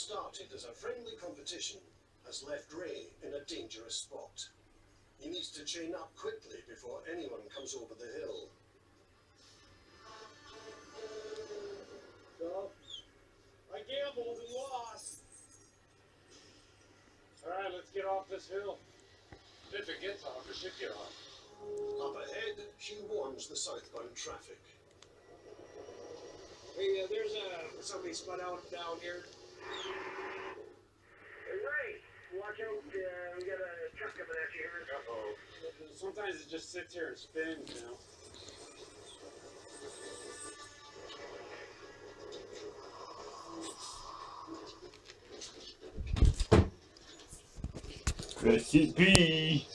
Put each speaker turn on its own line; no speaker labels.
started as a friendly competition has left Ray in a dangerous spot. He needs to chain up quickly before anyone comes over the hill.
So, I gambled and lost. Alright, let's get off this hill. If it gets off, it should get off.
Up ahead, she warns the southbound traffic.
Hey, uh, there's uh, somebody spun out down here.
Sometimes it just sits here and spins, you know.
Recipe.